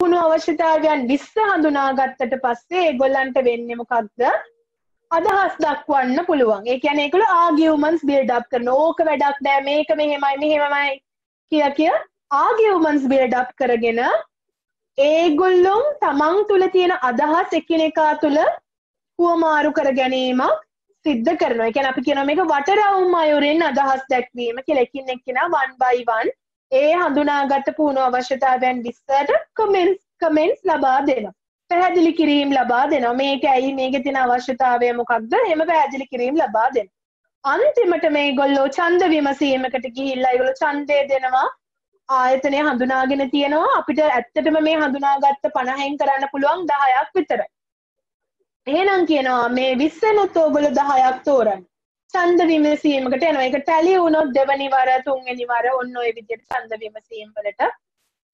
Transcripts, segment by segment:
පුහුණු අවශ්‍යතාවයන් විස්ස හඳුනාගත්තට පස්සේ ඒගොල්ලන්ට වෙන්නේ මොකක්ද අදහස් දක්වන්න පුළුවන්. ඒ කියන්නේ ඒගොල්ලෝ ආගියුමන්ස් බිල්ඩ් අප් කරන ඕක වැඩක් නෑ මේක මෙහෙමයි මෙහෙමයි කිය කිය. ආගියුමන්ස් බිල්ඩ් අප් කරගෙන ඒගොල්ලොම් තමන් තුළ තියෙන අදහස් එකිනෙකා තුළ හුවමාරු කර ගැනීමක් සිද්ධ කරනවා. ඒ කියන්නේ අපි කියනවා මේක වටරවුම් අයුරින් අදහස් දැක්වීම කියලා. එකින් එක්කිනා 1 by 1 ඒ හඳුනාගත් පුහුණු අවශ්‍යතාවයන් විස්තර කමෙන්ට්ස් කමෙන්ට්ස් ලබා දෙනවා. පැහැදිලි කිරීම් ලබා දෙනවා. මේක ඇයි මේකේ තියෙන අවශ්‍යතාවය මොකක්ද? එහෙම පැහැදිලි කිරීම් ලබා දෙනවා. අන්තිමට මේගොල්ලෝ ඡන්ද විමසීමකට ගිහිල්ලා ඒගොල්ලෝ ඡන්දය දෙනවා. ආයතනය හඳුනාගෙන තියෙනවා අපිට ඇත්තටම මේ හඳුනාගත්ත 50න් කරන්න පුළුවන් 10ක් විතරයි. එහෙනම් කියනවා මේ 20නොත් ඕගොල්ලෝ 10ක් තෝරන්න. ඡන්ද විමසීමකට යනවා. ඒක ටැලි වුණොත් දෙවනි වර තුන්වෙනි වර ඔන්න ඔය විදිහට ඡන්ද විමසීම් වලට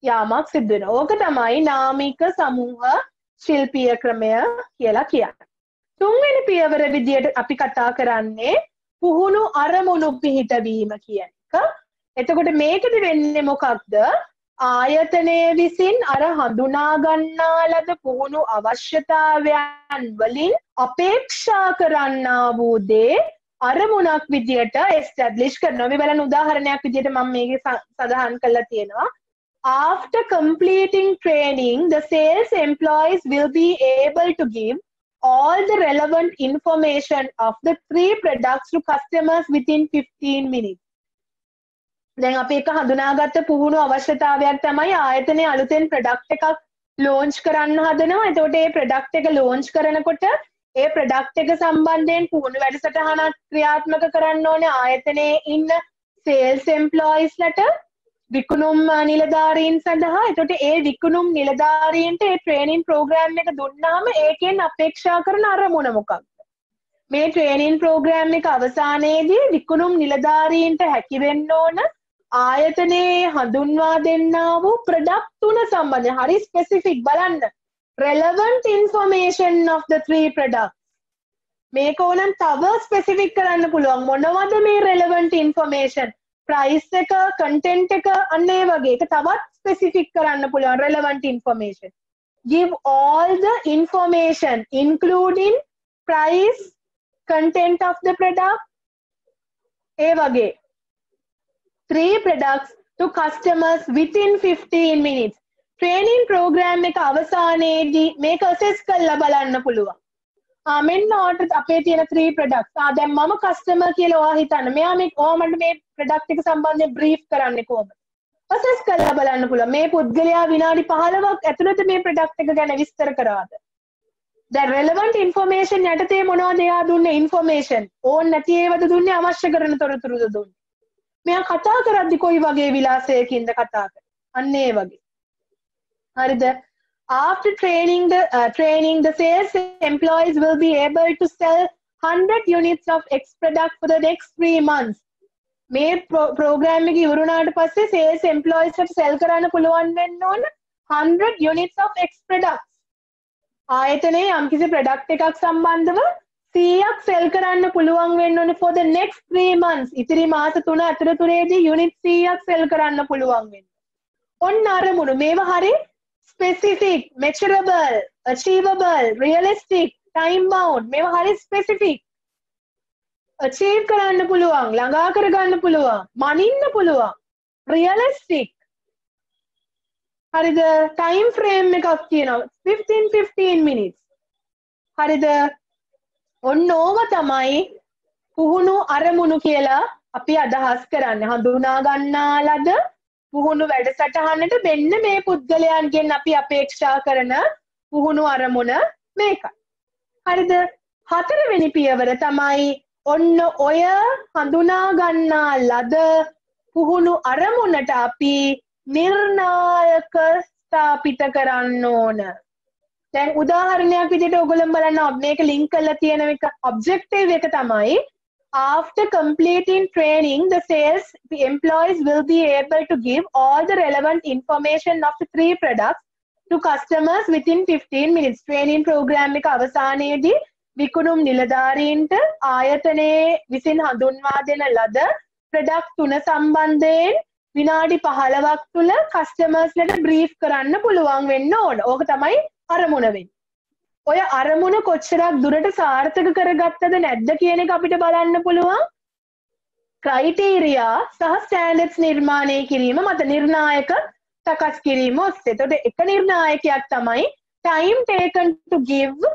යාමක් සිද්ධ වෙනවා. ඕක තමයි නාමික සමූහ ශිල්පීය ක්‍රමය කියලා කියන්නේ. තුන්වෙනි පියවර විදියට අපි කතා කරන්නේ පුහුණු අරමුණු පිහිටවීම කියන එක. එතකොට මේකද වෙන්නේ මොකක්ද? ආයතනය විසින් අර හඳුනා ගන්නා ලද පුහුණු අවශ්‍යතාවයන් වලින් අපේක්ෂා කරන්නා වූ දේ අරමුණක් විදියට එස්ටැබ්ලිෂ් කරනවා. මේ බලන්න උදාහරණයක් විදියට මම මේකේ සඳහන් කරලා තියෙනවා. After completing training, the sales employees will be able to give all the relevant information of the three products to customers within 15 minutes. දැන් අපි එක හඳුනාගත්ත පුහුණු අවශ්‍යතාවයක් තමයි ආයතනයේ අලුතෙන් ප්‍රොඩක්ට් එකක් ලෝන්ච් කරන්න හදනවා. එතකොට මේ ප්‍රොඩක්ට් එක ලෝන්ච් කරනකොට ඒ ප්‍රොඩක්ට් එක සම්බන්ධයෙන් පුහුණු වැඩසටහනක් ක්‍රියාත්මක කරන්න ඕනේ ආයතනයේ ඉන්න සේල්ස් එම්ප්ලොයිස්ලට විකුණුම් නිලධාරීන් සඳහා. එතකොට ඒ විකුණුම් නිලධාරීන්ට ඒ ට්‍රේනින් ප්‍රෝග්‍රෑම් එක දුන්නාම ඒකෙන් අපේක්ෂා කරන අරමුණ මොකක්ද? මේ ට්‍රේනින් ප්‍රෝග්‍රෑම් එක අවසානයේදී විකුණුම් නිලධාරීන්ට හැකි වෙන්න ඕන ආයතනයේ හඳුන්වා දෙන්නා වූ ප්‍රඩක්් තුන සම්බන්ධ හරි ස්පෙසිෆික් බලන්න relevant information of the three products මේක ඕනම් තව ස්පෙසිෆික් කරන්න පුළුවන් මොනවද මේ relevant information ප්‍රයිස් එක කන්ටෙන්ට් එක අන්න ඒ වගේ එක තවත් ස්පෙසිෆික් කරන්න පුළුවන් relevant information give all the information including price content of the product ඒ වගේ three products to customers within 15 minutes. Training programme එක අවසානයේදී මේක අසෙස් කල්ලා බලන්න පුළුවන්. මෙන්න ඕට අපේ තියෙන ත්‍රී ප්‍රඩක්ස් ආදැම් මම කස්ටමර් කියලා ඔයා හිතන්න. මෙයා මේ ඕමට මේ ප්‍රඩක්් එක සම්බන්ධයෙන් බ්‍රීෆ් කරන්න කොහොමද? අසෙස් කල්ලා බලන්න පුළුවන්. මේ පුද්ගලයා විනාඩි 15ක් ඇතුළත මේ ප්‍රඩක්් එක ගැන විස්තර කරාද? දැන් රෙලවන්ට් ඉන්ෆර්මේෂන් යටතේ මොනවද එයා දුන්නේ? ඉන්ෆර්මේෂන් ඕන් නැති ඒවද දුන්නේ? අවශ්‍ය කරන තොරතුරුද දුන්නේ? මෙයා කතා කරද්දි කොයි වගේ විලාසයකින්ද කතා කර අන්න ඒ වගේ. හරිද after training the uh, training the sales employees will be able to sell 100 units of X product for the next 3 months. මේ ප්‍රෝග්‍රෑම් එක ඉවරුණාට පස්සේ sales employees ට sell කරන්න පුළුවන් වෙන්න ඕන 100 units of X products. ආයතනයේ යම්කිසි ප්‍රොඩක්ට් එකක් සම්බන්ධව 100ක් සෙල් කරන්න පුළුවන් වෙන්න ඕනේ for the next 3 months. ඉතිරි මාස 3 අතරතුරේදී unit 100ක් සෙල් කරන්න පුළුවන් වෙන්න. ඔන්න අරමුණු. මේවා හරි specific measurable achievable realistic time bound මෙ හරි ස්පෙසිෆික් අචීව් කරන්න පුළුවන් ළඟා කරගන්න පුළුවන් මනින්න පුළුවන්. රියලිස්ටික් හරිද? ටයිම් ෆ්‍රේම් එකක් කියනවා. 15 මිනිස් හරිද? ඔන්න ඕව තමයි පුහුණු අරමුණු කියලා අපි අදහස් කරන්න. හඳුනා ගන්නා ලද පුහුණු වැඩසටහනට මෙන්න මේ පුද්ගලයන්ගෙන් අපි අපේක්ෂා කරන පුහුණු අරමුණ මේකයි. හරිද? හතරවෙනි පියවර තමයි ඔන්න ඔය හඳුනා ගන්නා ලද පුහුණු අරමුණට අපි නිර්ණායක ස්ථාපිත කරන්න ඕන. දැන් උදාහරණයක් විදිහට ඔයගොල්ලෝ බලන්න මේක ලින්ක් කරලා තියෙන එක ඔබ්ජෙක්ටිව් එක තමයි After completing training, the sales the employees will be able to give all the relevant information of the three products to customers within 15 minutes. Training program එක අවසානයේදී විකුණුම් නිලධාරීන්ට ආයතනයේ විසින් හඳුන්වා දෙන ලද ප්‍රොඩක්ට් තුන සම්බන්ධයෙන් විනාඩි පහළවක් තුළ කස්ටමර්ස්ලට බ්‍රීෆ් කරන්න පුළුවන් වෙන්න ඕන ඕක තමයි අරමුණවෙන් ඔය අරමුණ කොච්චරක් දුරට සාර්ථක කරගත්තද නැද්ද කියන එක අපිට බලන්න පුළුවන්. ක්‍රයිටේරයා සහ ස්ටෑන්ඩඩ්ස් නිර්මාණය කිරීම මත නිර්ණායක සකස් කිරීම ඔස්සේ. තොට එක නිර්ණායකයක් තමයි time taken to give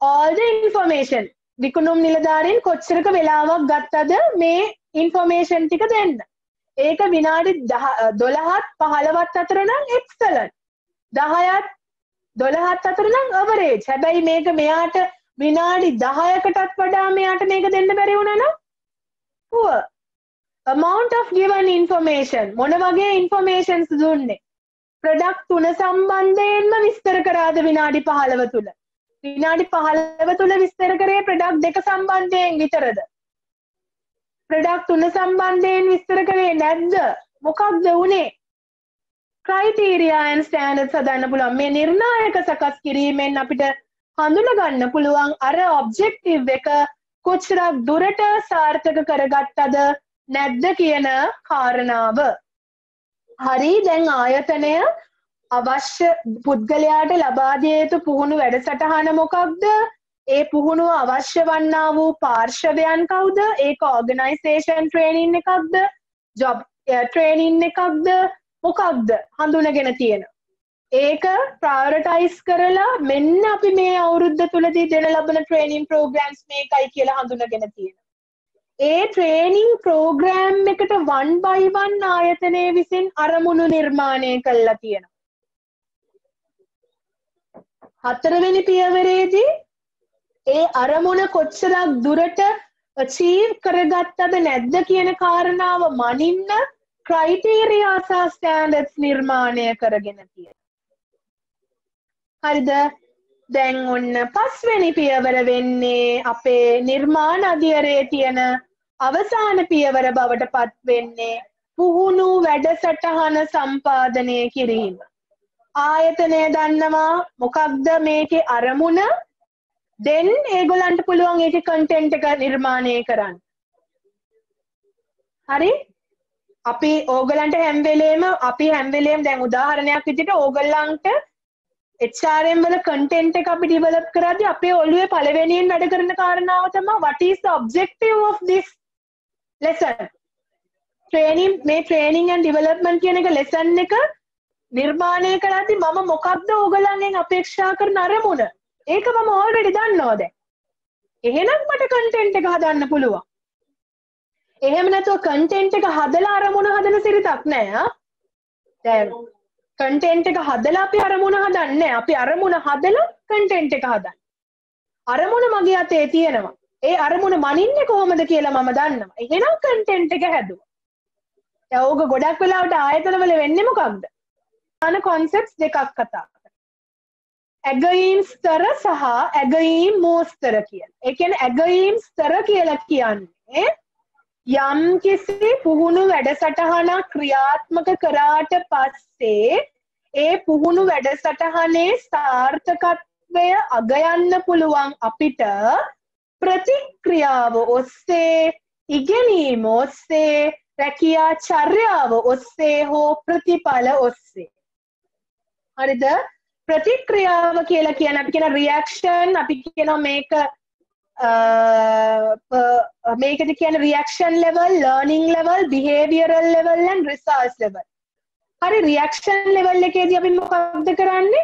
all the information. විකුණුම් නිලධාරීන් කොච්චරක වෙලාවක් ගත්තද මේ ඉන්ෆෝමේෂන් ටික දෙන්න. ඒක විනාඩි දොළහත් පහළවත් අතර නම් එක්සලන් දහයත් දොළහත් අතර නම් අවරේජ් හැබැයි මේක මෙයාට විනාඩි දහයකටත් වඩා මෙයාට මේක දෙන්න බැරි වුණන පුව. Amount of given information. මොන වගේ ඉන්ෆෝමේෂන්ස් දුන්නේ? ප්‍රඩක්් තුන සම්බන්ධයෙන්ම විස්තර කරාද විනාඩි පහළව තුළ? විනාඩි පහළව තුළ විස්තර කරේ ප්‍රඩක්් දෙක සම්බන්ධයෙන් විතරද? ප්‍රඩක් තුන සම්බන්ධයෙන් විස්තර කරේ නැද්ද? මොකක්ද වනේ ක්‍රයිටීරියයන් ස්ටෑනඩ් සදන්න පුළුවන්. මේ නිර්ණායක සකස් කිරීමෙන් අපිට හඳුනගන්න පුළුවන් අර ඔබ්ජෙක්ටිව් එක කොච්චරක් දුරට සාර්ථක කරගත්තද නැද්ද කියන කාරණාව. හරි දැන් ආයතනය අවශ්‍ය පුද්ගලයාට ලබාදිය යුතු පුහුණු වැඩසටහන මොකක්ද? ඒ පුහුණුව අවශ්‍ය වන්නා වූ පාර්ශවයන් කවුද? ඒක ඕගනයිසේෂන් ට්‍රේනින් එකක්ද? ජොබ් ට්‍රේනින් එකක්ද? මොකක්ද හඳුනගෙන තියෙන? ඒක ප්‍රාරටයිස් කරලා මෙන්න අපි මේ අවුරුද්ධ තුළදී දෙන ලබන ට්‍රේනින් ප්‍රෝග්‍රම්ස් මේකයි කියලා හඳුනගෙන තියෙන. ඒ ට්‍රේනිං ප්‍රෝග්‍රෑම් එකට වන් බයිවන් ආයතනය විසින් අරමුණු නිර්මාණය කල්ලා තියෙන හතරවෙනි පියවරේදී ඒ අරමුණ කොච්චරක් දුරට චීව් කරගත්තද නැද්ද කියන කාරණාව මනින්න ක්‍රයිටේරියාසා ස්ටෑන්ඩඩ්ස් නිර්මාණය කරගෙන තියෙන. හරිද දැන් ඔන්න පස්වෙනි පියවර වෙන්නේ අපේ නිර්මාණ අධියරේ තියෙන අවසාන පියවර බවට පත් වෙන්නේ පුහුණු වැඩසටහන සම්පාදනය කිරීම. ආයතනය දන්නවා මොකක්ද මේකේ අරමුණ දෙන් ඒගොලන්ට පුළුවන් ඒක කන්ටෙන්ට් එක නිර්මාණය කරන්න හරි අපි ඕගලන්ට හැම්වෙලේම අපි හැම්වෙලේම් දැන් උදාහරණයක් විදිට ඕගල්ලන්ට එච්චාරෙන් වල කන්ටෙන්ට් එක අපි ඩිවලප් කරද්දි අපේ ඔළුවේ පළවෙනියෙන් වැඩ කරන කාරණාව තමයි what is the objective of this lesson? Training මේ training and development කියන එක lesson එක නිර්මාණය කරද්දි මම මොකක්ද ඕගලන්ගෙන් අපේක්ෂා කරන අරමුණ? ඒක මම ඕල්රෙඩි දන්නවද? එහෙනම් මට කන්ටෙන්ට් එක හදන්න පුළුවන්. එහෙම නැතුව කන්ටෙන්ට් එක හදලා අරමුණ හදන සිරිතක් නෑ දැන් කන්ටෙන්ට් එක හදලා අපි අරමුණ හදන්නේ අපි අරමුණ හදලා කන්ටෙන්ට් එක හදන්න. අරමුණ මගේ අතේ තියෙනවා. ඒ අරමුණ මනින්නේ කොහොමද කියලා මම දන්නවා. එහෙනම් කන්ටෙන්ට් එක හැදුවා. දැන් ඕක ගොඩක් වෙලාවට ආයතනවල වෙන්නේ මොකක්ද? අන කොන්සෙප්ට්ස් දෙකක් කතා ඇගයිම් ස්තර සහ ඇගයිම් මෝස්තර කියල. එකන ඇගයිම් ස්තර කියලා කියන්නේ යම් කිසි පුහුණු වැඩසටහන ක්‍රියාත්මක කරාට පස්සේ ඒ පුහුණු වැඩසටහනේ සාර්ථකත්වය අගයන්න පුළුවන් අපිට ප්‍රතික්‍රියාව ඔස්සේ ඉගෙනීම ඔස්සේ රැකියා චර්යාව ඔස්සේ හෝ ප්‍රතිඵල ඔස්සේ. හරිද? ප්‍රතික්‍රියාව කියලා කියන අපි කියන රියක්ෂන් අපි කියන මේක Uh, මේකද කියන reaction level learning level behavioural level and results level. හරි රියක්ෂන් ලෙවල් එකේදී අපි මොකක්ද කරන්නේ?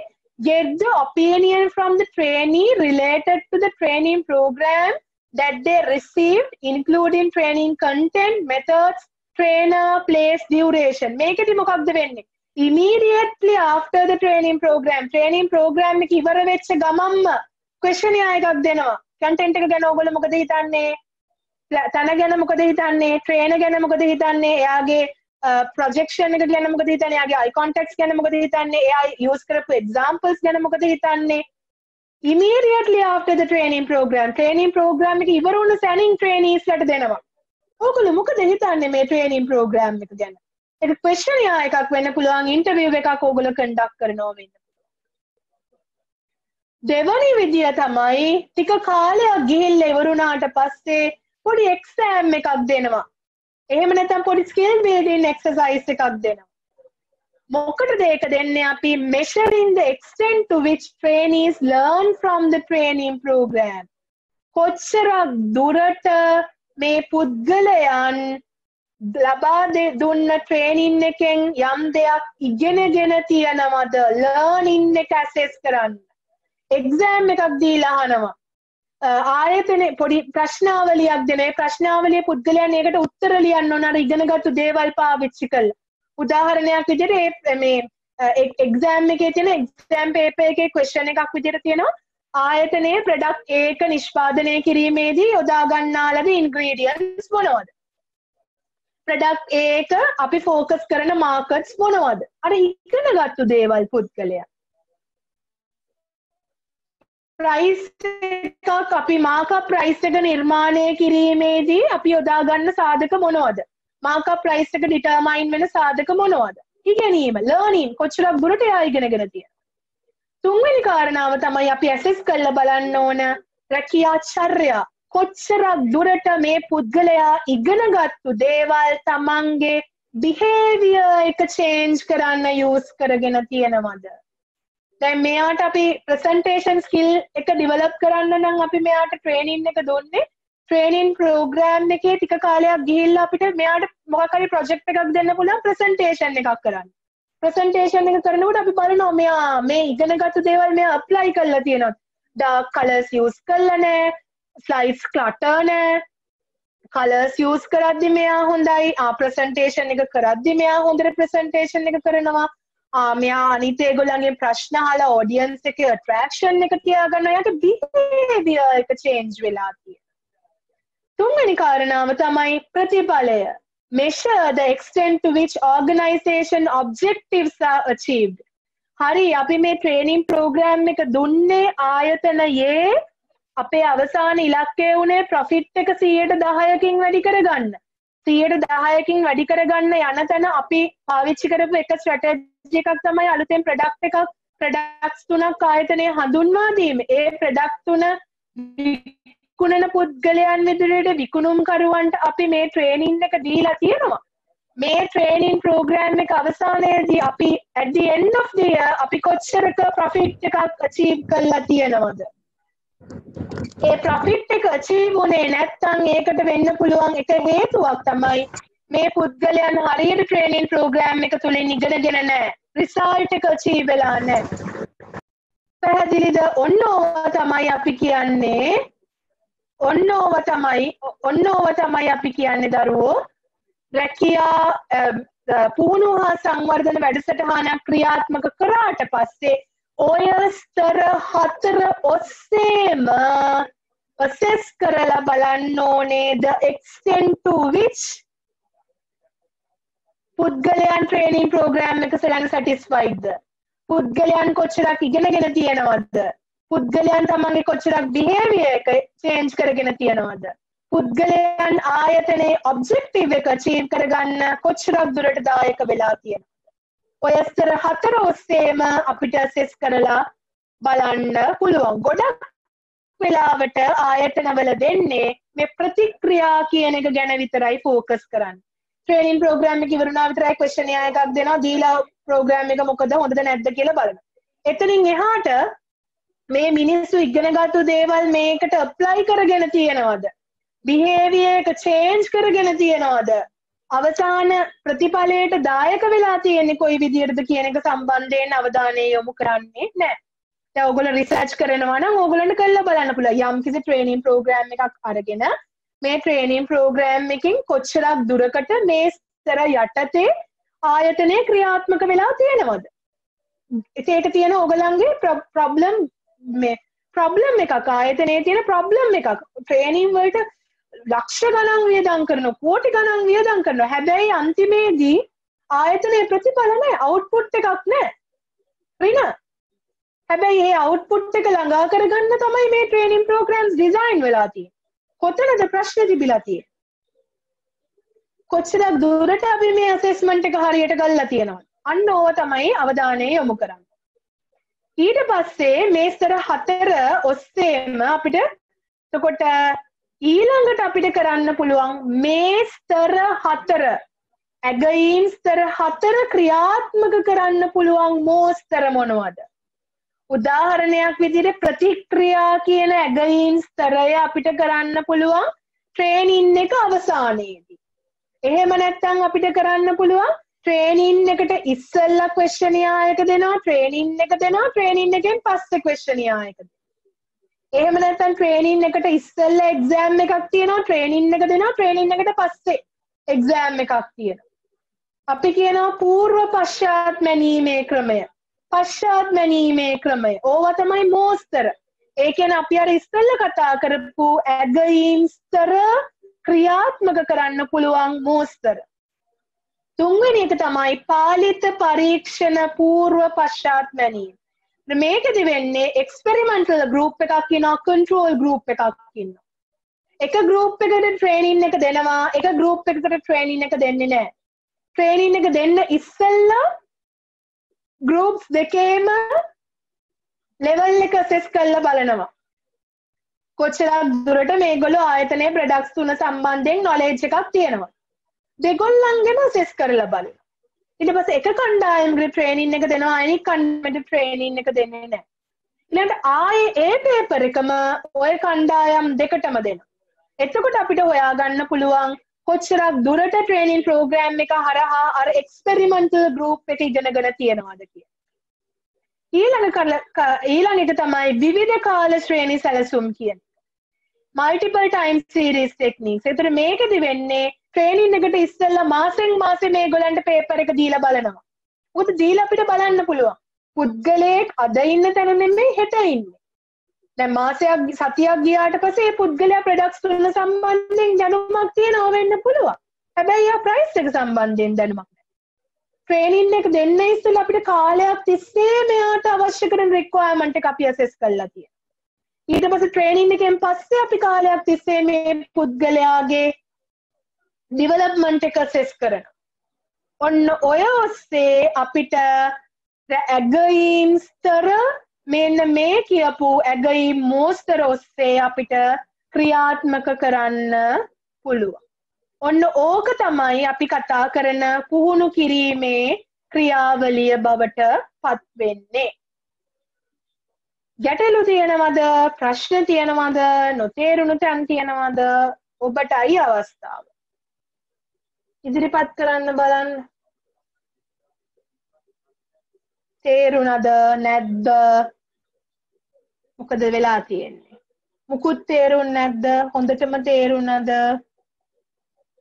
Get the opinion from the trainee related to the training program that they received including training content methods trainer place duration. මේකෙදි මොකක්ද වෙන්නේ? Immediately after the training program training program එක ඉවර වෙච්ච ගමන්ම question එකක් දෙනවා. Content එක ගැන ඔයගොල්ලෝ මොකද හිතන්නේ? තන ගැන මොකද හිතන්නේ? trainer ගැන මොකද හිතන්නේ? එයාගේ ප්‍රොජෙක්ෂන් එක ගැන මොකද හිතන්නේ? එයාගේ eye contacts ගැන මොකද හිතන්නේ? එයා use කරපු examples ගැන මොකද හිතන්නේ? Immediately after the training program training program එක ඉවර වුණ සැනින් trainees ලට දෙනවා. ඕගොල්ලෝ මොකද හිතන්නේ මේ training program එක ගැන? එක ක්වෙස්චනයා එකක් වෙන්න පුළුවන් ඉන්ටර්විය් එකක් ඕගොල්ලෝ කන්ඩක්ට් කරනවා වෙන්න දෙවනි විදිය තමයි ටික කාලයක් ගිහිල්ලා ඉවරුණාට පස්සේ පොඩි එක්සෑම් එකක් දෙනවා. එහෙම නැත්නම් පොඩි ස්කිල් බිල්ඩින් එක්සර්සයිස් එකක් දෙනවා. මොකටද ඒක දෙන්නේ? අපි measuring the extent to which trainees learn from the training program. කොච්චරක් දුරට මේ පුද්ගලයන් ලබා දුන්න ට්‍රේනින් එකෙන් යම් දෙයක් ඉගෙනගෙන තියෙනවද? ලර්නින් එක ඇසෙස් කරන්න. එක්සෑම් එකක් දීලා අහනවා. ආයතන පොඩි ප්‍රශ්නාවලියක් දෙන ප්‍රශ්නාවලිය පුද්ගලයන් ඒකට උත්තර ලියන්න ඕන අර ඉගෙනගත්තු දේවල් පාවිච්චි කළා උදාහරණයක් විදිහට මේ එක්සෑම් එකේ තියෙන එක්සෑම් පේපර් එකේ ක්වෙස්චන් එකක් විදිහට තියෙනවා ආයතනයේ ප්‍රොඩක්ට් ඒක නිෂ්පාදනය කිරීමේදී යොදා ගන්නා ලද ඉන්ග්‍රීඩියන්ට්ස් මොනවද ප්‍රඩක්් ඒක අපි ෆෝකස් කරන මාකට්ස් මොනවද අර ඉගෙන ගත්තු දේවල් පුද්ගලයා ප්‍රයිස් එකක් අපි මාක ප්‍රයිස් එක නිර්මාණය කිරීමේදී අපි යොදාගන්න සාධක මොනවද? මාක ප්‍රයිස් එක ඩිටර්මයින් වෙන සාධක මොනවද? ඉගෙනීම ලර්නින් කොච්චරක් දුරට එයා ඉගෙනගෙන තියෙන තුන්වෙනි කාරණාව තමයි අපි ඇසෙස් කල්ල බලන්න ඕන රැකියා චර්යා. කොච්චරක් දුරට මේ පුද්ගලයා ඉගෙනගත්තු දේවල් තමන්ගේ බිහේවිය එක චේන්ජ් කරන්න යස් කරගෙන තියෙනවද? දැන් මෙයාට අපි ප්‍රසන්ටේෂන් ස්කිල් එක ඩිවලප් කරන්න නම් අපි මෙයාට ට්‍රේනින් එක දුන්නේ. ට්‍රේනින් ප්‍රෝග්‍රෑම් එකේ ටික කාලයක් ගිහිල්ලා අපිට මෙයාට මොකක් හරි ප්‍රොජෙක්ට් එකක් දෙන්න පුළුවන් ප්‍රසන්ටේෂන් එකක් කරන්න. ප්‍රසන්ටේෂන් එක කරනකොට අපි බලනවා මෙයා මේ ඉගෙනගත්තු දේවල් මෙයා අප්ලයි කරලා තියෙනවා. ඩාර්ක් කලර්ස් යූස් කරලා නැහැ ස්ලයිස් කලටර් නෑ කලර්ස් යස් කරද්දි මෙයා හොඳයි ප්‍රසන්ටේෂන් එක කරද්දි මෙයා හොඳට ප්‍රසන්ටේෂන් එක කරනවා. මෙයා අනිතේ ගොල්ලන්ගේ ප්‍රශ්න හලා ඕඩියන්ස් එක ට්‍රක්ෂන් එක තියාගන්න යට බිහිවිය එක චේන්ජ් වෙලා තිය තුන්වැනි කාරණාව තමයි ප්‍රතිඵලය. measure the extent to which organization objectives are achieved. හරි අපි මේ ට්‍රේනින් ප්‍රෝග්‍රෑම් එක දුන්නේ ආයතනයේ අපේ අවසාන ඉලක්කය වුණේ ප්‍රොෆිට් එක සියයට දහයකින් වැඩි කරගන්න. සියයට දහයකින් වැඩි කරගන්න යන තැන අපි පාවිච්චි කරපු එක ස්ට්‍රටජි එකක් තමයි අලුතෙන් ප්‍රඩක්් එකක් ප්‍රඩක්ස් තුනක් ආයතනය හඳුන්වාදීම ඒ ප්‍රඩක්් තුන විකුණන පුද්ගලයන් විදිරයට විකුණුම් කරුවන්ට අපි මේ ට්‍රේනින් එක දීලා තියෙනවා. මේ ට්‍රේනින් ප්‍රෝග්‍රෑම් එක අවසානයේදී අපි at the end of the year අපි කොච්චරක ප්‍රොෆිට් එකක් අචීව් කරලා තියෙනවද? ඒ ප්‍රොෆිට් එක අචීව් වුණේ නැත්තම් ඒකට වෙන්න පුළුවන් එක හේතුවක් තමයි මේ පුද්ගලයන් හරියට ට්‍රේනින් ප්‍රෝග්‍රෑම් එක තුලින් ඉගෙනගෙන නැහැ. රිසල්ට් එක අචීව් වෙලා නැහැ. පැහැදිලිද? ඔන්න ඕවා තමයි අපි කියන්නේ ඔන්න ඕව තමයි ඔන්න ඕව තමයි අපි කියන්නේ දරුවෝ රැකියා පුහුණු හා සංවර්ධන වැඩසටහනක් ක්‍රියාත්මක කරාට පස්සේ ඔය ස්තර හතර ඔස්සේම assess කරලා බලන්න ඕනේ the extent to which? පුද්ගලයන් ට්‍රේනින් ප්‍රෝග්‍රෑම් එක සලන් සටිස්ෆයිඩ්ද පුද්ගලයන් කොච්චරක් ඉගෙනගෙන තියෙනවද? පුද්ගලයන් තමන්ගේ කොච්චරක් බිහේවිය එක චේන්ජ් කරගෙන තියෙනවද? පුද්ගලයන් ආයතනයේ ඔබ්ජෙක්ටිව් එක චීව් කරගන්න කොච්චරක් දුරට දායක වෙලා තියෙනවා ඔය ස්තර හතර ඔස්සේම අපිට සෙස් කරලා බලන්න පුළුවන් ගොඩක් වෙලාවට ආයතනවල දෙන්නේ මේ ප්‍රතික්‍රියා කියන එක ගැන විතරයි ෆෝකස් කරන්න ට්‍රේනින් ප්‍රෝග්‍රෑම් එක ඉවරුණා විතරයි ක්වෙස්චන් එකක් දෙනවා දීලා ප්‍රෝග්‍රෑම් එක මොකද හොඳද නැද්ද කියලා බලන්න. එතනින් එහාට මේ මිනිස්සු ඉගෙනගත්තු දේවල් මේකට ඇප්ලයි කරගෙන තියෙනවද? බිහේවියර් එක චේන්ජ් කරගෙන තියෙනවද? අවසාන ප්‍රතිඵලයට දායක වෙලා තියෙන්නේ කොයි විදිහටද කියන එක සම්බන්ධයෙන් අවධානය යොමු කරන්නේ නැහැ. දැන් ඕගොල්ලෝ රිසර්ච් කරනවා නම් ඕගොල්ලන්ට කරලා බලන්න පුළුවන්. යම්කිසි ට්‍රේනින් ප්‍රෝග්‍රෑම් එකක් අරගෙන මේ ට්‍රේනින් ප්‍රෝග්‍රෑම් එකකින් කොච්චරක් දුරකට මේ ස්තර යටතේ ආයතනය ක්‍රියාත්මක වෙලා තියෙනවද? ඒක තියෙන ඕගොල්ලන්ගේ ප්‍රොබ්ලම් මේ ප්‍රොබ්ලම් එකක් ආයතනයේ තියෙන ප්‍රොබ්ලම් එකක්. ට්‍රේනින් වලට ලක්ෂ ගණන් වියදම් කරන කෝටි ගණන් වියදම් කරන හැබැයි අන්තිමේදී ආයතනය ප්‍රතිඵල නෑ අවුට්පුට් එකක් නෑ රින හැබැයි ඒ අවුට්පුට් එක ළඟා කරගන්න තමයි මේ ට්‍රේනින් ප්‍රෝග්‍රම්ස් ඩිසයින් වෙලා තියෙන්නේ. කොතනද ප්‍රශ්න තිබිලා තියෙන්නේ? කොච්චරක් දුරට අපි මේ ඇසෙස්මන්ට් එක හරියට ගල්ලා තියෙනවා අන්න ඕව තමයි අවධානය යොමු කරන්න. ඊට පස්සේ මේ ස්තර හතර ඔස්සේම අපිට එතකොට ඊළඟට අපිට කරන්න පුළුවන් මේ ස්තර හතර. ඇගයින් ස්තර හතර ක්‍රියාත්මක කරන්න පුළුවන් මෝස්තර මොනවද? උදාහරණයක් විදිහට ප්‍රතික්‍රියා කියන ඇගයින් ස්තරය අපිට කරන්න පුළුවන් ට්‍රේනින් එක අවසානයේදී. එහෙම නැත්නම් අපිට කරන්න පුළුවන් ට්‍රේනින් එකට ඉස්සෙල්ලා ක්වෙස්චනියායක දෙනවා ට්‍රේනින් එක දෙනවා ට්‍රේනින් එකෙන් පස්සේ ක්වෙස්චනියායක එහෙම නැත්තන් ට්‍රේනින් එකට ඉස්සල්ල එක්සෑම් එකක් තියෙනවා ට්‍රේනින් එක දෙෙන ට්‍රේනින් එකට පස්සේ එක්සෑම් එකක් තියෙන අපි කියනවා පූර්ව පශ්චාත් මැනීමේ ක්‍රමය. පශ්චාත් මැනීමේ ක්‍රමය. ඕව තමයි මෝස්තර. ඒකෙන් අපි අර ඉස්සල්ල කතා කරපු ඇගයිම්ස්තර ක්‍රියාත්මක කරන්න පුළුවන් මෝස්තර. තුන්වෙනි එක තමයි පාලිත පරීක්ෂණ පූර්ව පශ්චාත් මැනීම. මේකද වෙන්නේ එක්ස්පෙරිමෙන්ටල් ගෲප් එකක් ඉන්නවා කන්ට්‍රෝල් ගෲප් එකක් ඉන්නවා එක ගෲප් එකකට ට්‍රේනින් එක දෙනවා එක ගෲප් එකකට ට්‍රේනින් එක දෙන්නේ නැහැ. ට්‍රේනින් එක දෙන්න ඉස්සෙල්ලා ගෲප්ස් දෙකේම ලෙවල් එක සෙස් කරලා බලනවා. කොච්චරක් දුරට මේගොල්ලෝ ආයතනයේ ප්‍රොඩක්ට්ස් තුන සම්බන්ධයෙන් නොලෙජ් එකක් තියෙනවා. දෙගොල්ලන්ගෙම සෙස් කරලා බලන්න ඊට පස්සේ එක කණ්ඩායමකට ට්‍රේනින් එක දෙනවා අනිත් කණ්ඩායමට ට්‍රේනින් එක දෙන්නේ නැහැ ඊළඟට ආයේ ඒ පේපර් එකම ওই කණ්ඩායම් දෙකටම දෙනවා එතකොට අපිට හොයාගන්න පුළුවන් කොච්චරක් දුරට ට්‍රේනින් ප්‍රෝග්‍රෑම් එක හරහා අර එක්ස්පෙරිමෙන්ටල් ගෲප් එක ඉගෙනගෙන තියෙනවද කියලා. ඊළඟ ඊළඟ එක තමයි විවිධ කාල ශ්‍රේණි සැලසුම් කියන්නේ. Multiple time series techniques. ඒතර මේකෙදි වෙන්නේ ට්‍රේනින් එකට ඉස්සෙල්ලා මාසෙන් මාසේ මේගොල්ලන්ට පේපර් එක දීලා බලනවා. මොකද දීලා අපිට බලන්න පුළුවන්. පුද්ගලයෙක් අද ඉන්න තැන නෙමෙයි හෙට ඉන්නේ. දැන් මාසයක් සතියක් ගියාට පස්සේ මේ පුද්ගලයා ප්‍රොඩක්ට්ස් තුන සම්බන්ධයෙන් දැනුමක් තියෙනවා වෙන්න පුළුවන්. හැබැයි යා ප්‍රයිස් එක සම්බන්ධයෙන් දැනුමක් නැහැ. ට්‍රේනින් එක දෙන්න ඉස්සෙල්ලා අපිට කාලයක් තිස්සේ මෙයාට අවශ්‍ය කරන රික්වයර්මන්ට් එක අපි ඇසෙස් කරලා තියෙනවා. ඊට පස්සේ ට්‍රේනින් එකෙන් පස්සේ අපි කාලයක් තිස්සේ මේ පුද්ගලයාගේ ඩිවලප්මන්ට් එක සෙස් කරන ඔන්න ඔය ඔස්සේ අපිට ඇගයිම් ස්තර මෙන්න මේ කියපු ඇගයිම් මෝස්තර ඔස්සේ අපිට ක්‍රියාත්මක කරන්න පුළුවන්. ඔන්න ඕක තමයි අපි කතා කරන පුහුණු කිරීමේ ක්‍රියාවලිය බවට පත්වෙන්නේ. ගැටලු තියෙනවද? ප්‍රශ්න තියෙනවද? නොතේරුණු තැන් තියෙනවද? ඔබටයි අවස්ථාව. ඉදිරිපත් කරන්න බලන්න. තේරුණද නැද්ද? මොකද වෙලා තියෙන්නේ? මුකුත් තේරුන් නැද්ද? හොඳටම තේරුණද?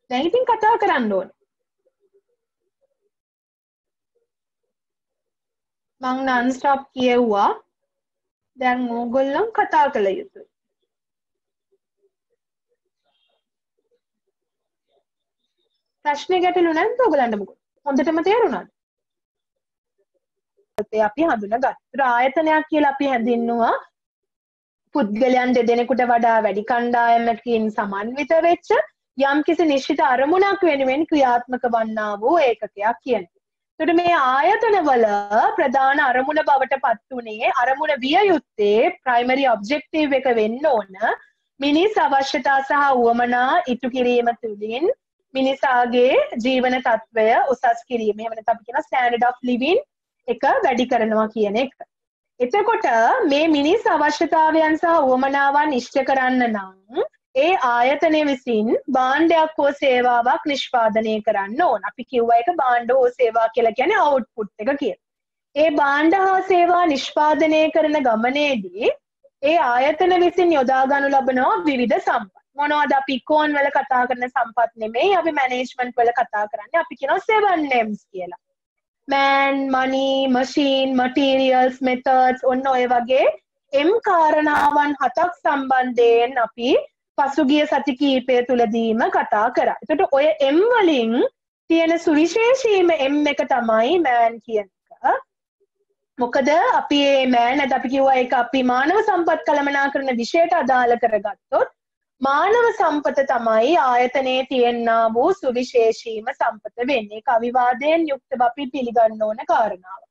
දැන් ඉතින් කතා කරන්න ඕනේ. මං නන්ස්ටොප් කියෙව්වා. දැන් ඕගොල්ලන් කතා කළ යුතුයි. ප්‍රශ්නය ගැටලු නැද්ද ඔයගලන්ට මොකද? හොඳටම තේරුණාද? අපි හඳුනගත් ආයතනයක් කියලා අපි හැඳින්නුවා පුද්ගලයන් දෙදෙනෙකුට වඩා වැඩි කණ්ඩායමකින් සමන්විත වෙච්ච යම්කිසි නිශ්චිත අරමුණක් වෙනුවෙන් ක්‍රියාත්මක වන්නා වූ ඒකකයක් කියන්නේ. එතකොට මේ ආයතනවල ප්‍රධාන අරමුණ බවට පත් උනේ අරමුණ විය යුත්තේ ප්‍රයිමරි ඔබ්ජෙක්ටිව් එක වෙන්න ඕන මිනිස් අවශ්‍යතා සහ උවමනා ඉටු කිරීම තුළින් මිනිසාගේ ජීවන තත්ත්වය උසස් කිරීම එහෙම නැත්නම් අපි කියන ස්ටෑන්ඩඩ් ඔෆ් ලිවිං එක වැඩි කරනවා කියන එක. එතකොට මේ මිනිස් අවශ්‍යතාවයන් සහ උවමනාවන් ඉෂ්ට කරන්න නම් ඒ ආයතනය විසින් බාණ්ඩයක් හෝ සේවාවක් නිෂ්පාදනය කරන්න ඕන. අපි කිව්වා එක බාණ්ඩ හෝ සේවා කියලා කියන්නේ අවුට්පුට් එක කියලා. ඒ බාණ්ඩ හා සේවා නිෂ්පාදනය කරන ගමනේදී ඒ ආයතන විසින් යොදා ගනු ලබනවා විවිධ සම්පත්. මොනවද අපි කෝන් වල කතා කරන සම්පත් නෙමෙයි අපි මැනේජ්මන්ට් වල කතා කරන්නේ අපි කියනවා seven names කියලා. man money machine materials methods ඔන්න ඔය වගේ M කාරණාවන් හතක් සම්බන්ධයෙන් අපි පසුගිය සති කීපය තුලදීම කතා කරා. එතකොට ඔය M වලින් තියෙන සුවිශේෂීම M එක තමයි man කියන එක. මොකද අපි මේ man අද අපි කිව්වා ඒක අපි මානව සම්පත් කළමනාකරන විෂයට අදාළ කරගත්තොත් මානව සම්පත තමයි ආයතනයේ තියෙන්නා වූ සුවිශේෂීම සම්පත වෙන්නේ. ඒක අවිවාදයෙන් යුක්තව අපි පිළිගන්න ඕන කාරණාව.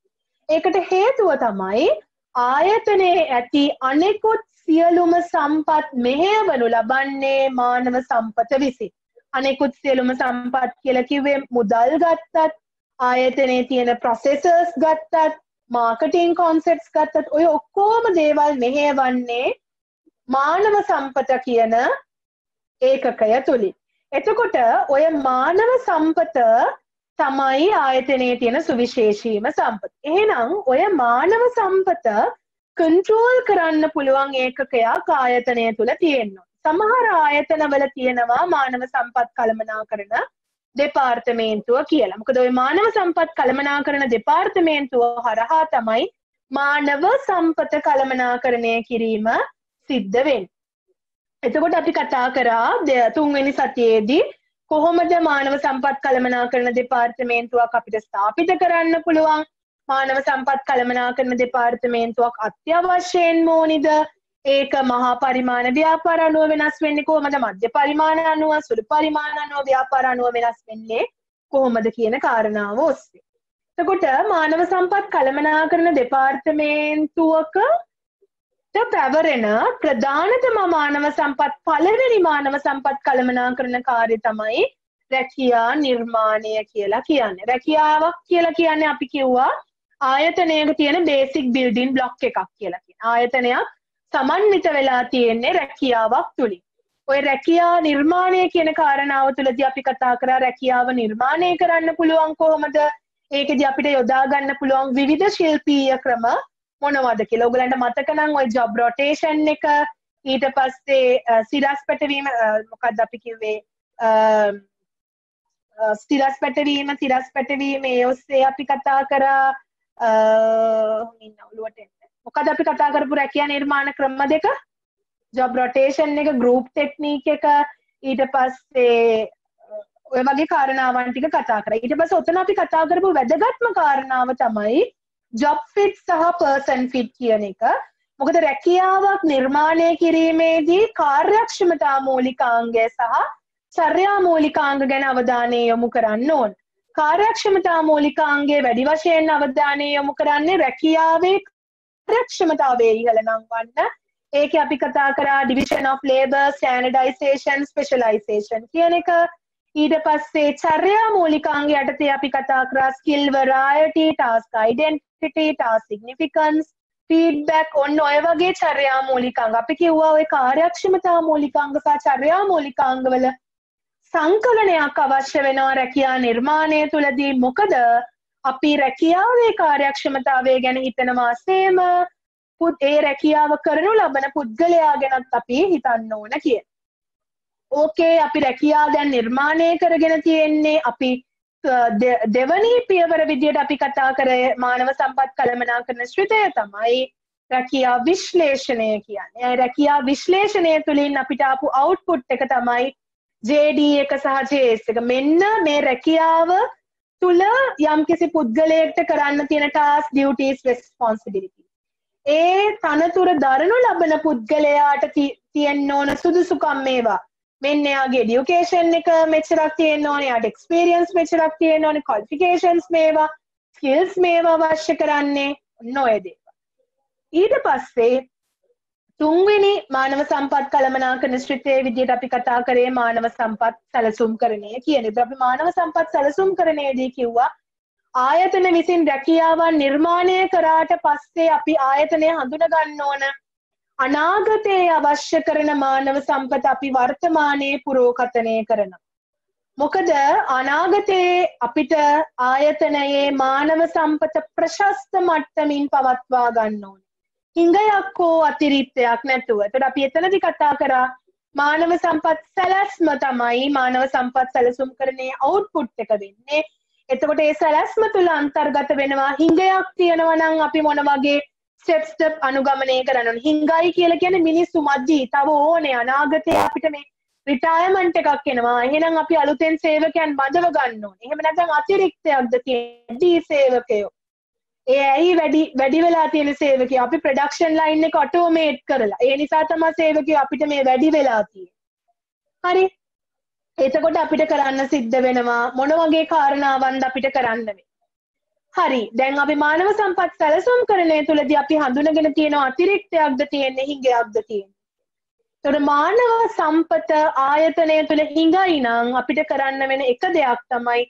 ඒකට හේතුව තමයි ආයතනයේ ඇති අනෙකුත් සියලුම සම්පත් මෙහෙවනු ලබන්නේ මානව සම්පත විසින්. අනෙකුත් සියලුම සම්පත් කියලා කිව්වේ මුදල් ගත්තත් ආයතනයේ තියෙන ප්‍රොසෙසර්ස් ගත්තත් මාකටිං කොන්සෙප්ට්ස් ගත්තත් ඔය ඔක්කොම දේවල් මෙහෙවන්නේ මානව සම්පත කියන ඒකකය තුලින්. එතකොට ඔය මානව සම්පත තමයි ආයතනයේ තියෙන සුවිශේෂීම සම්පත. එහෙනම් ඔය මානව සම්පත කන්ට්‍රෝල් කරන්න පුළුවන් ඒකකයක් ආයතනය තුළ තියෙනවා. සමහර ආයතනවල තියෙනවා මානව සම්පත් කළමනාකරන දෙපාර්තමේන්තුව කියලා. මොකද ඔය මානව සම්පත් කළමනාකරන දෙපාර්තමේන්තුව හරහා තමයි මානව සම්පත කළමනාකරණය කිරීම සිද්ධ වෙන්නේ. එතකොට අපි කතා කරා තුන්වෙනි සතියේදී කොහොමද මානව සම්පත් කළමනා කරන දෙපාර්තමේන්තුවක් අපිට ස්ථාපිත කරන්න පුළුවන් මානව සම්පත් කළමනා කරන දෙපාර්තමේන්තුවක් අත්‍යවශ්‍යයෙන් මෝනිද ඒක මහා පරිමාණ ව්‍යාපාර අනුව වෙනස් වෙන්නේ කොහොමද මධ්‍ය පරිමාණ අනුව සුළු පරිමාණ අනුව ව්‍යාපාර අනුව වෙනස් වෙන්නේ කොහොමද කියන කාරණාව ඔස්සේ. එතකොට මානව සම්පත් කළමනා කරන දෙපාර්තමේන්තුවක පැවරෙන ප්‍රධානතම මානව සම්පත් පළවෙනි මානව සම්පත් කළමනා කරන කාර්ය තමයි රැකියා නිර්මාණය කියලා කියන්නේ. රැකියාවක් කියලා කියන්නේ අපි කිව්වා ආයතනයක තියෙන බේසික් බිල්ඩින් බ්ලොක් එකක් කියලා කියන. ආයතනයක් සමන්විත වෙලා තියෙන්නේ රැකියාවක් තුලින්. ඔය රැකියා නිර්මාණය කියන කාරණාව තුළදී අපි කතා කරා රැකියාව නිර්මාණය කරන්න පුළුවන් කොහොමද? ඒකදී අපිට යොදා ගන්න පුළුවන් විවිධ ශිල්පීය ක්‍රම මොනවද කියලා. ඔගලන්ට මතකනම් ඔය ජොබ් රොටේෂන් එක ඊට පස්සේ සිරස් පැටවීම මොකක්ද අපි කිව්වේ? ස්තිරස් පැටවීම තිරස් පැටවීම ඒ ඔස්සේ අපි කතා කරා ඉන්න ඔලුවට මොකද අපි කතා කරපු රැකියා නිර්මාණ ක්‍රම දෙක? ජොබ් රොටේෂන් එක ගෲප් ටෙක්නීක් එක ඊට පස්සේ ඔය වගේ කාරණාවන් ටික කතා කරා. ඊට පස්සේ ඔතන අපි කතා කරපු වැදගත්ම කාරණාව තමයි ජොබ් ෆිට් සහ පර්සන් ෆිට් කියන එක. මොකද රැකියාවක් නිර්මාණය කිරීමේදී කාර්යක්ෂමතා මූලිකාංගය සහ චර්යා මූලිකාංග ගැන අවධානය යොමු කරන්න ඕන්. කාර්යක්ෂමතා මූලිකාංගේ වැඩි වශයෙන් අවධානය යොමු කරන්නේ රැකියාවේ කාර්යක්ෂමතාවේ ඉහළ නංවන්න ඒක අපි කතා කරා division of labor standardization specialization කියන එක. ඊට පස්සේ චර්යා මූලිකාංග යටතේ අපි කතා කරා skill variety task identity task significance feedback ඔන්න ඔය වගේ චර්යා මූලිකාංග. අපි කිව්වා ඔය කාර්යක්ෂමතා මූලිකාංග සහ චර්යා මූලිකාංගවල සංකලනයක් අවශ්‍ය වෙනවා රැකියා නිර්මාණය තුළදී. මොකද අපි රැකියාවේ කාර්යක්ෂමතාවය ගැන හිතනවා සේම. පුත් ඒ රැකියාව කරනු ලබන පුද්ගලයා ගැනත් අපි හිතන්න ඕන කිය. ඕකේ අපි රැකියා දැන් නිර්මාණය කරගෙන තියෙන්නේ අපි දෙවනි පියවර විදියට අපි කතා කර මානව සම්පත් කළමනා කරන ශ්‍රිතය තමයි රැකියා විශ්ලේෂණය කියන්නේ. රැකියා විශ්ලේෂණය තුළින් අපිට ආපු අවුට්පුට් එක තමයි JD එක සහ JS එක. මෙන්න මේ රැකියාව තුළ යම්කිසි පුද්ගලයෙක්ට කරන්න තියෙන ටාස් ඩියුටීස් රෙස්පොන්සිබිලිටි ඒ තනතුර දරනු ලබන පුද්ගලයාට තියෙන්න ඕන සුදුසුකම් මේවා. මෙන්න යාගේ ඩියුකේෂන් එක මෙච්චරක් තියෙන්න ඕනේ යාට එක්ස්පීරියන්ස් මෙච්චරක් තියෙන්න ඕනේ ක්වොලිෆිකේෂන්ස් මේවා ස්කිල්ස් මේවා අවශ්‍ය කරන්නේ නොය දේවල් ඊට පස්සේ තුන්වෙනි මානව සම්පත් කළමනාකරන ශ්‍රිතයේ විදිහට අපි කතා කරේ මානව සම්පත් සැලසුම් කරණය කියන එක. අපි මානව සම්පත් සැලසුම් කරණයේදී කිව්වා ආයතන විසින් රැකියාවන් නිර්මාණය කරාට පස්සේ අපි ආයතනය හඳුන ගන්න ඕන අනාගතයේ අවශ්‍ය කරන මානව සම්පත අපි වර්තමානයේ පුරෝකතනය කරන. මොකද අනාගතයේ අපිට ආයතනයේ මානව සම්පත ප්‍රශස්ත මට්ටමින් පවත්වා ගන්න ඕන. හිංගයක් හෝ අතිරිත්තයක් නැතුව. එතකොට අපි එතනදි කතා කරා මානව සම්පත් සැලැස්ම තමයි මානව සම්පත් සැලසුම් කරන්නේ අවුට්පුට් එක වෙන්නේ. එතකොට ඒ සැලැස්ම තුළ අන්තර්ගත වෙනවා හිංගයක් තියෙනවා නම් අපි මොන වගේ ස්ටෙප් ස්ටෙප් අනුගමනය කරන්න හිංගයි කියලා කියන මිනිස්සු මධ්‍යී තව ඕනේ අනාගතය අපිට මේ රිටායමන්ට් එකක් එනවා. එහෙනම් අපි අලුතෙන් සේවකයන් බඳව ගන්න ඕනේ. එහෙම නැත්නම් අතිරික්තයක්ද තියෙන්නේ? සේවකයෝ. ඒ ඇයි වැඩි වැඩි වෙලා තියෙන සේවකයෝ? අපි ප්‍රොඩක්ෂන් ලයින් එක ඔටෝමේට් කරලා. ඒ නිසා තමයි සේවකයෝ අපිට මේ වැඩි වෙලා තියෙන්නේ. හරි. එතකොට අපිට කරන්න සිද්ධ වෙනවා මොන වගේ කාරණාවන්ද අපිට කරන්න වෙන්නේ? හරි දැන් අපි මානව සම්පත් සැලසුම් කරණය තුළදී අපි හඳුනගෙන තියෙන අතිරික්තයක්ද තියෙන්නේ හිඟයක්ද තියෙන්නේ. තොර මානව සම්පත ආයතනය තුළ හිඟයි නම් අපිට කරන්න වෙන එක දෙයක් තමයි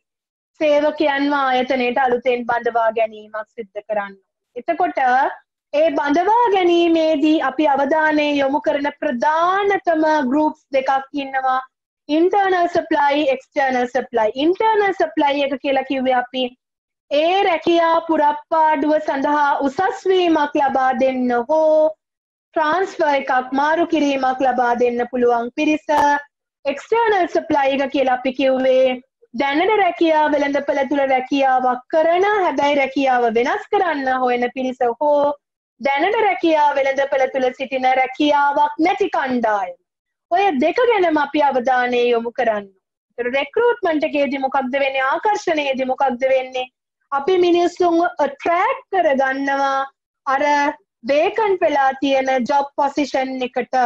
සේවකයන්ව ආයතනයට අලුතෙන් බඳවා ගැනීමක් සිද්ධ කරන්න. එතකොට ඒ බඳවා ගැනීමේදී අපි අවධානය යොමු කරන ප්‍රධානතම ගරුප්ස් දෙකක් ඉන්නවා internal supply external supply internal supply එක කියලා කිව්වේ අපි ඒ රැකියා පුරප්පාඩුව සඳහා උසස්වීමක් ලබා දෙන්න හෝ ට්‍රන්ස්ෆර් එකක් මාරු කිරීමක් ලබා දෙන්න පුළුවන් පිරිස එක්ස්ටර්නල් සප්ලයි එක කියලා අපි කිව්වේ දැනට රැකියා වෙළඳපළ තුළ රැකියාවක් කරන හැබැයි රැකියාව වෙනස් කරන්න හොයන පිරිස හෝ දැනට රැකියා වෙළඳපළ තුළ සිටින රැකියාවක් නැති කණ්ඩායම. ඔය දෙක ගැනම අපි අවධානය යොමු කරන්න. රෙක්රූට්මන්ට් එකේදී මොකක්ද වෙන්නේ? ආකර්ෂණයේදී මොකක්ද වෙන්නේ? අපි මිනිස්සුන් ට්‍රෑක් කරගන්නවා. අර බේකන් වෙලා තියෙන ජොබ් පොසිෂන් එකට.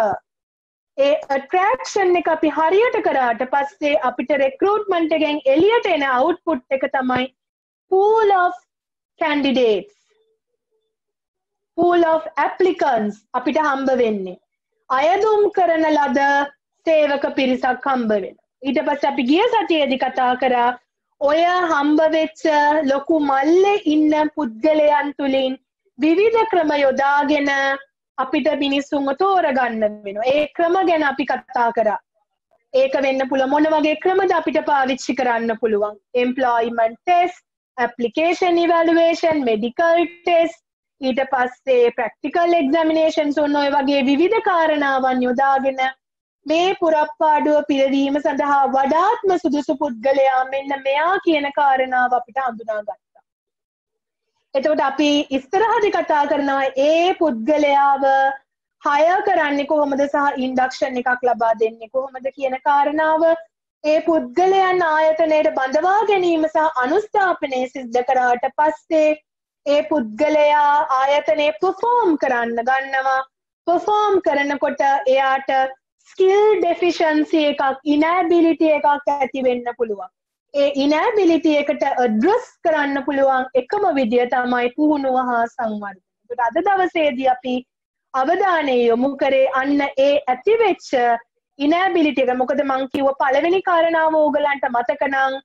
ඒ ට්‍රක්ෂන් එක අපි හරියට කරාට පස්සේ අපිට රෙක්රූට්මන්ට් එකෙන් එලියට එන අවුට්පුට් එක තමයි pool of candidates. pool of applicants අපිට හම්බ වෙන්නේ. අයදුම් කරන ලද සේවක පිරිසක් හම්බ වෙන ඊට පස්සේ අපි ගිය සතියේදී කතා කරා ඔය හම්බවෙච්ච ලොකු මල්ලෙ ඉන්න පුද්ගලයන් තුළින් විවිධ ක්‍රම යොදාගෙන අපිට මිනිස්සුන්ව තෝරගන්න වෙන ඒ ක්‍රම ගැන අපි කත්තා කරා. ඒක වෙන්න පුළ මොන වගේ ක්‍රමද අපිට පාවිච්චි කරන්න පුළුවන්? Employment test application evaluation medical test ඊට පස්සේ ප්‍රක්ටිකල් එක්සමිනේෂන් ඔන්න ඔය වගේ විවිධ කාරණාවන් යොදාගෙන මේ පුරප්පාඩුව පිරවීම සඳහා වඩාත්ම සුදුසු පුද්ගලයා මෙන්න මෙයා කියන කාරණාව අපිට හඳුනා ගත්තා. එතකොට අපි ඉස්තරහදි කතා කරනවා ඒ පුද්ගලයාව හය කරන්නේ කොහොමද සහ ඉන්ඩක්ෂන් එකක් ලබා දෙන්නේ කොහොමද කියන කාරණාව ඒ පුද්ගලයන් ආයතනයට බඳවා ගැනීම සහ අනුස්ථාපනය සිද්ධ කරාට පස්සේ ඒ පුද්ගලයා ආයතනය පෆෝම් කරන්න ගන්නවා පෆෝම් කරනකොට එයාට ස්කිල් ඩෙෆිෂන්සි එකක් ඉනෑබිලිටිය එකක් ඇති වෙන්න පුළුවන්. ඒ ඉනෑබිලිටිය එකට අඩ්‍රස් කරන්න පුළුවන් එකම විදිය තමයි පුහුණුව හා සංවර්ධනය. අද දවසේදී අපි අවධානය යොමු කරේ අන්න ඒ ඇතිවෙච්ච ඉනෑබිලිටික මොකද මං කිව්ව පළවෙනි කාරණාව ඕගලන්ට මතකනං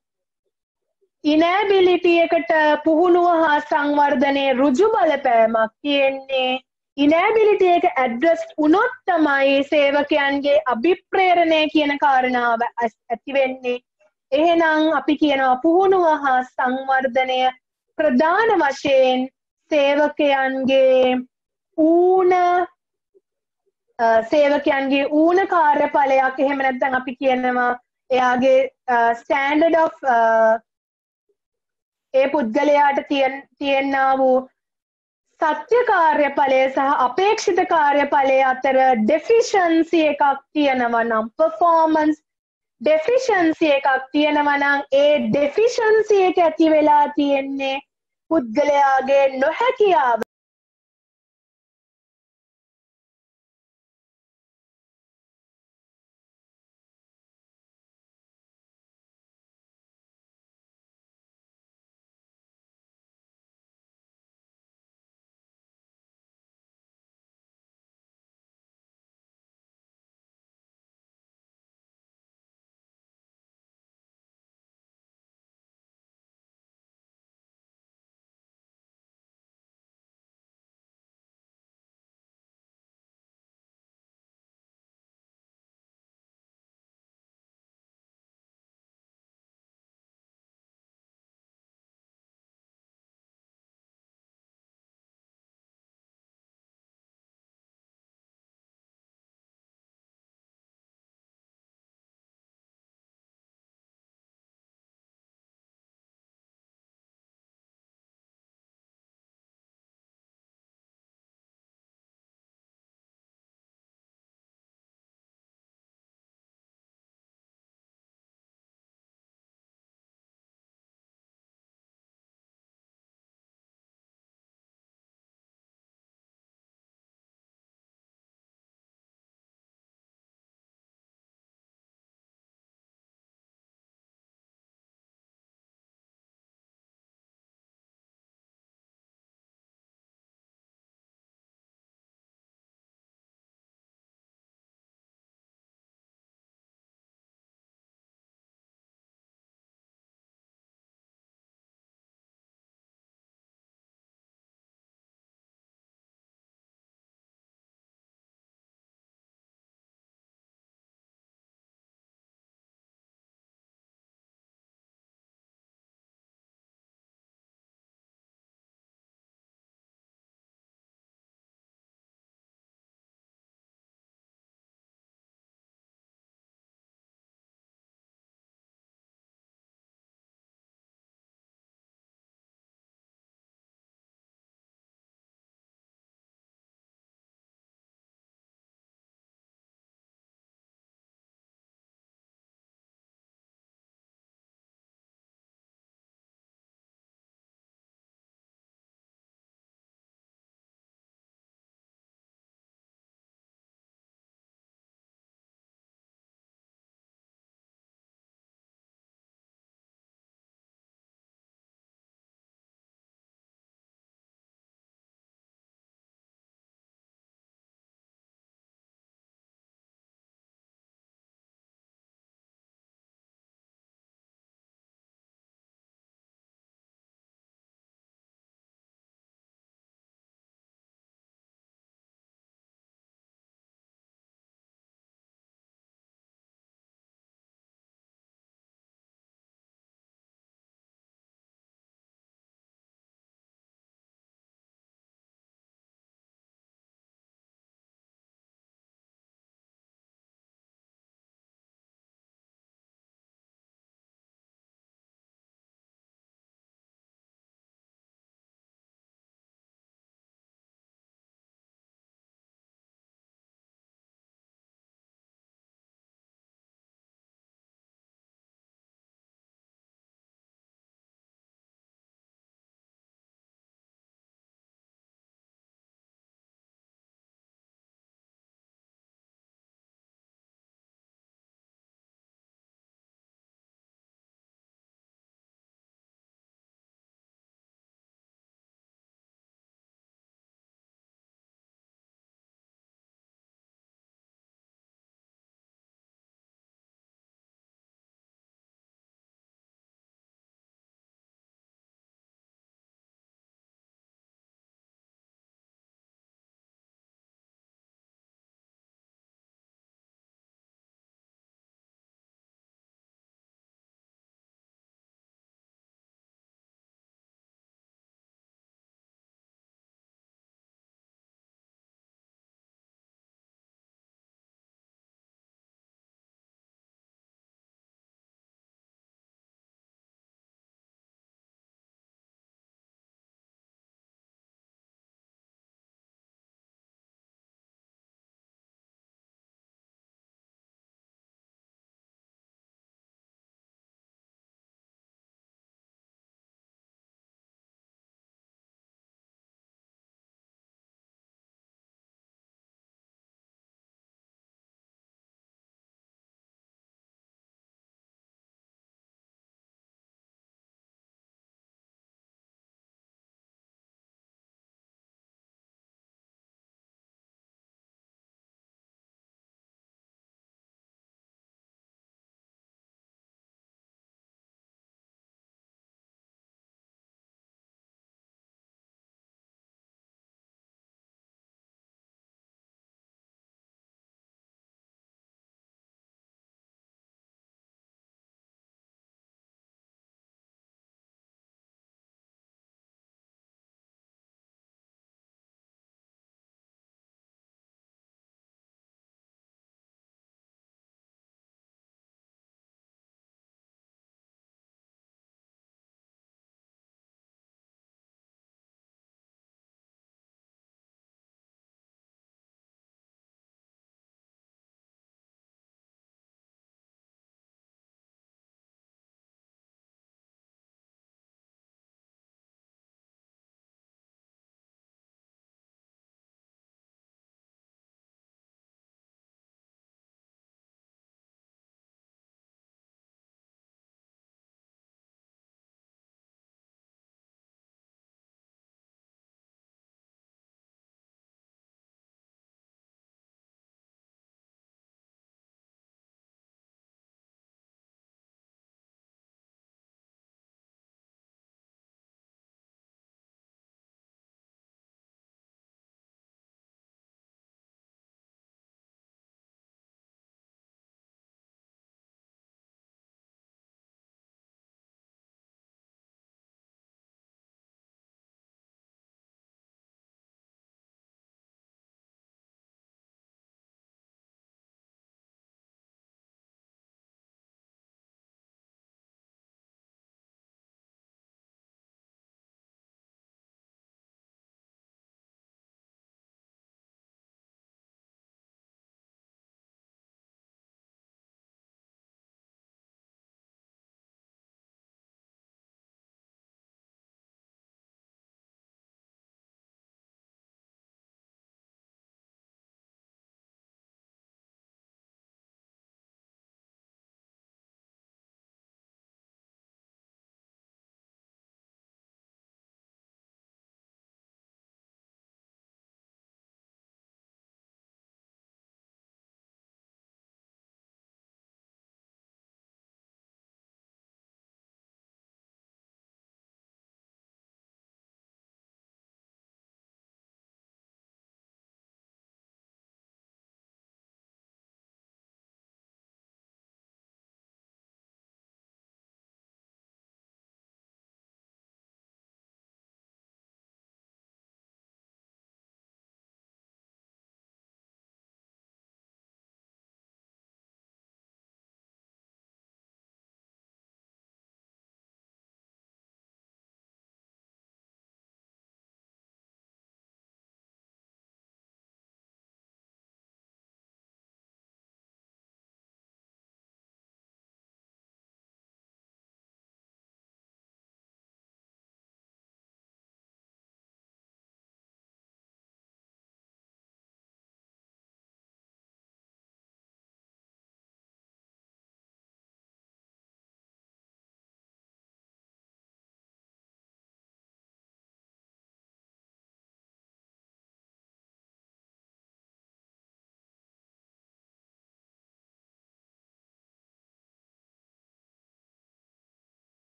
ඉනෑබිලිටිය එකට පුහුණුව හා සංවර්ධනය රුජු බලපෑමක් තියෙන්නේ ඉනෑබිලිටිය එක ඇඩ්‍රස්් උනොත් තමයි සේවකයන්ගේ අභිප්‍රේරණය කියන කාරණාව ඇතිවෙන්නේ එහෙනම් අපි කියනවා පුහුණුව හා සංවර්ධනය ප්‍රධාන වශයෙන් සේවකයන්ගේ ඌන සේවකයන්ගේ ඌන කාර්යඵලයක්. එහෙම නැත්නම් අපි කියනවා එයාගේ ස්ටෑන්ඩඩ් ඔෆ් ඒ පුද්ගලයාට තියෙන්නා වූ සත්‍ය කාර්යඵලය සහ අපේක්ෂිත කාර්යඵලය අතර ඩෙෆිෂන්සි එකක් තියෙනවා නම් පර්ෆෝමන්ස් ඩෙෆිෂන්සි එකක් තියෙනවා නම් ඒ ඩෙෆිෂන්සි එක ඇති වෙලා තියෙන්නේ පුද්ගලයාගේ නොහැකියාව